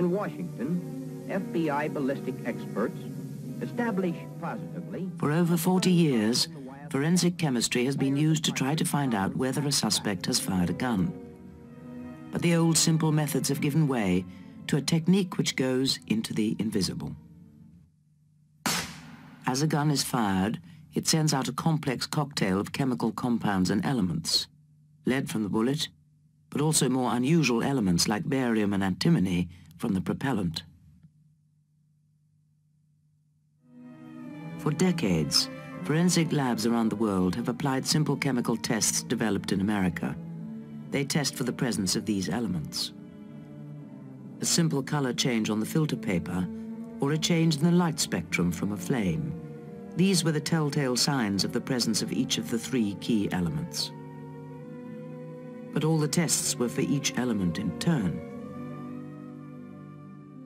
In Washington, FBI ballistic experts establish positively... For over 40 years, forensic chemistry has been used to try to find out whether a suspect has fired a gun. But the old simple methods have given way to a technique which goes into the invisible. As a gun is fired, it sends out a complex cocktail of chemical compounds and elements. Lead from the bullet, but also more unusual elements like barium and antimony from the propellant. For decades, forensic labs around the world have applied simple chemical tests developed in America. They test for the presence of these elements. A simple color change on the filter paper or a change in the light spectrum from a flame. These were the telltale signs of the presence of each of the three key elements but all the tests were for each element in turn.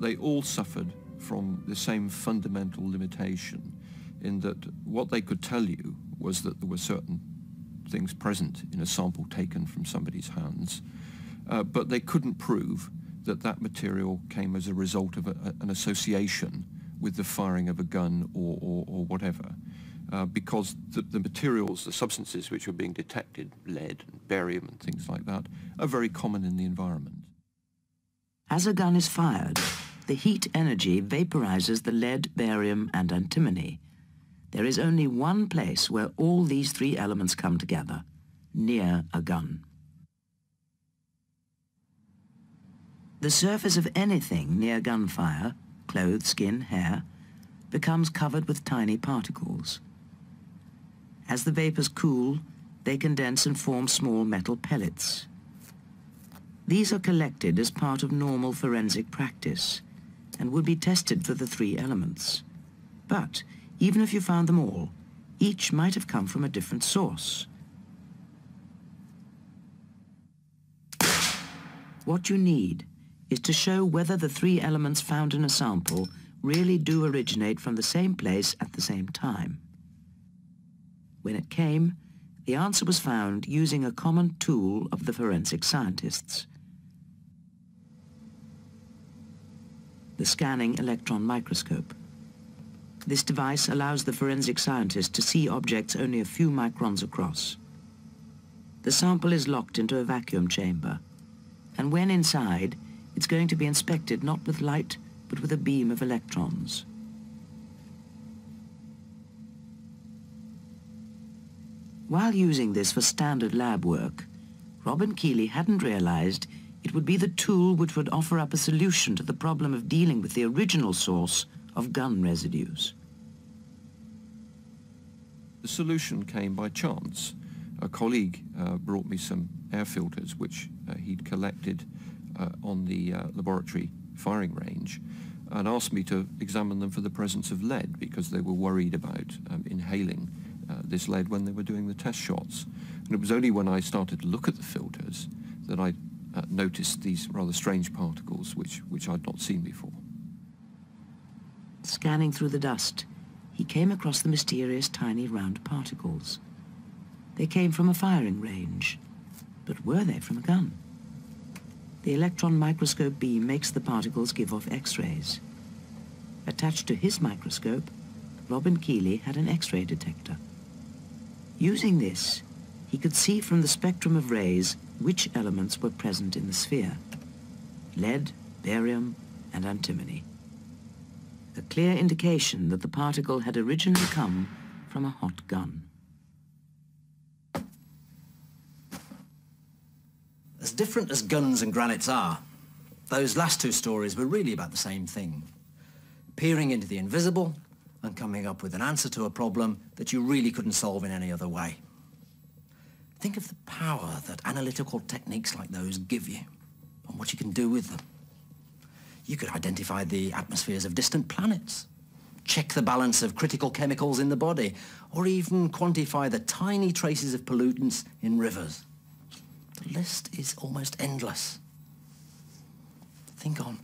They all suffered from the same fundamental limitation in that what they could tell you was that there were certain things present in a sample taken from somebody's hands, uh, but they couldn't prove that that material came as a result of a, an association with the firing of a gun or, or, or whatever uh, because the, the, materials, the substances which were being detected, lead and barium and things like that, are very common in the environment. As a gun is fired, the heat energy vaporizes the lead, barium and antimony. There is only one place where all these three elements come together, near a gun. The surface of anything near gunfire, clothes, skin, hair, becomes covered with tiny particles. As the vapors cool, they condense and form small metal pellets. These are collected as part of normal forensic practice and would be tested for the three elements. But even if you found them all, each might have come from a different source. What you need is to show whether the three elements found in a sample really do originate from the same place at the same time. When it came, the answer was found using a common tool of the forensic scientists. The scanning electron microscope. This device allows the forensic scientist to see objects only a few microns across. The sample is locked into a vacuum chamber, and when inside, it's going to be inspected not with light, but with a beam of electrons. While using this for standard lab work, Robin Keeley hadn't realized it would be the tool which would offer up a solution to the problem of dealing with the original source of gun residues. The solution came by chance. A colleague uh, brought me some air filters which uh, he'd collected uh, on the uh, laboratory firing range and asked me to examine them for the presence of lead because they were worried about um, inhaling uh, this lead when they were doing the test shots. And it was only when I started to look at the filters that I uh, noticed these rather strange particles which, which I'd not seen before. Scanning through the dust, he came across the mysterious tiny round particles. They came from a firing range, but were they from a gun? The electron microscope beam makes the particles give off X-rays. Attached to his microscope, Robin Keeley had an X-ray detector. Using this, he could see from the spectrum of rays which elements were present in the sphere. Lead, barium, and antimony. A clear indication that the particle had originally come from a hot gun. As different as guns and granites are, those last two stories were really about the same thing. Peering into the invisible and coming up with an answer to a problem that you really couldn't solve in any other way. Think of the power that analytical techniques like those give you and what you can do with them. You could identify the atmospheres of distant planets, check the balance of critical chemicals in the body, or even quantify the tiny traces of pollutants in rivers. The list is almost endless. Think on.